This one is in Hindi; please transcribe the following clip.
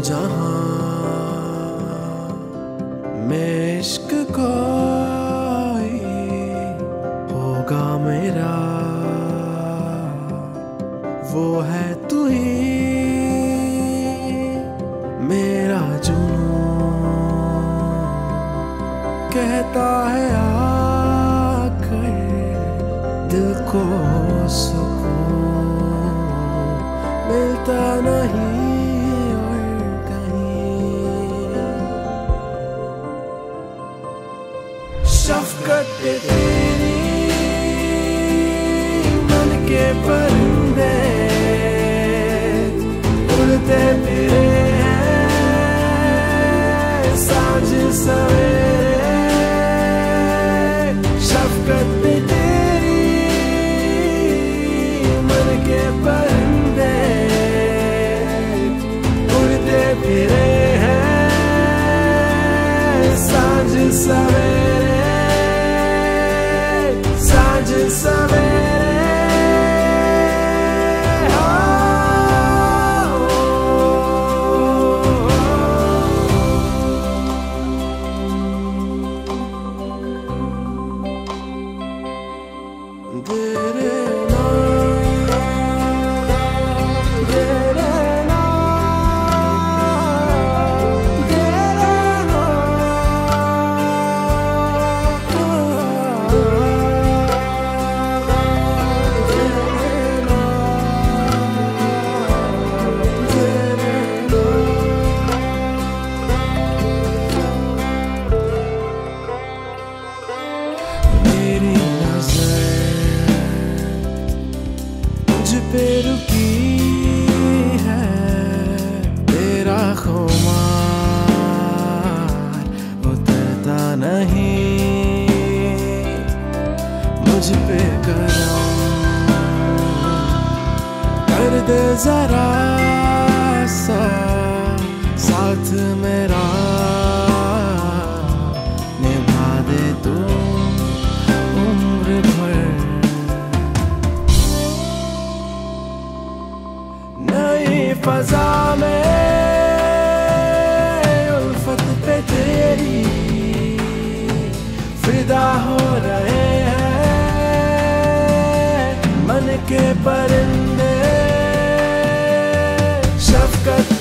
जहाँ में होगा मेरा, वो है तू ही मेरा जुनून। कहता है आकर दिल को सुकून, मिलता नहीं। शफकत तेरी मन के परिंदे उड़ते फिरे साँझ सवेरे। शफकत तेरी मन के परिंदे उड़ते फिरे साँझ सवेरे। तेरे कर दे जरा सा साथ मेरा निभा दे तू उम्र भर। नई फजा में हो रहे हैं। मन के परिंदे Красавка